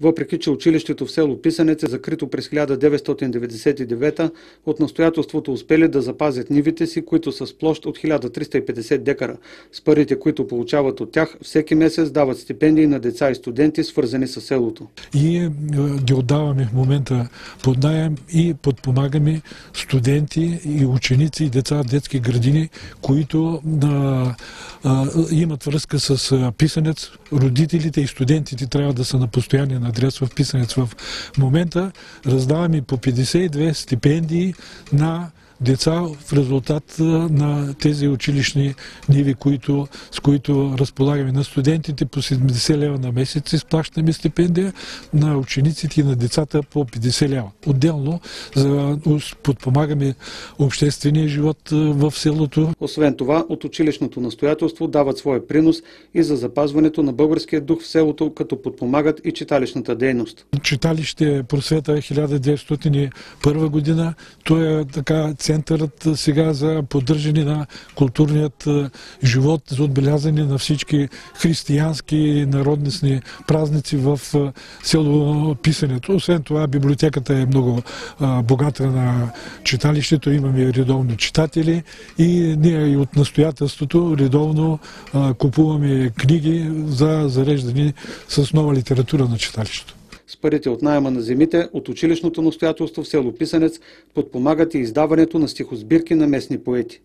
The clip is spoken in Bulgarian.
Въпреки, че училището в село Писанец е закрито през 1999 от настоятелството успели да запазят нивите си, които са с площ от 1350 декара. С парите, които получават от тях, всеки месец дават стипендии на деца и студенти, свързани с селото. И е, ги отдаваме в момента под найем и подпомагаме студенти и ученици и деца в детски градини, които а, а, имат връзка с писанец. Родителите и студентите трябва да са на постоянен адрес в писанец. В момента раздаваме по 52 стипендии на деца в резултат на тези училищни ниви, които, с които разполагаме на студентите по 70 лева на месец изплащаме стипендия, на учениците и на децата по 50 лева. Отделно за, подпомагаме обществения живот в селото. Освен това, от училищното настоятелство дават своя принос и за запазването на българския дух в селото, като подпомагат и читалищната дейност. Читалище Просвета 1901 година, то е така центърът сега за поддържане на културният живот, за отбелязване на всички християнски народностни празници в село Писането. Освен това, библиотеката е много богата на читалището, имаме редовни читатели и ние и от настоятелството редовно купуваме книги за зареждане с нова литература на читалището. С парите от найема на земите от училищното настоятелство в село Писанец подпомагат и издаването на стихосбирки на местни поети.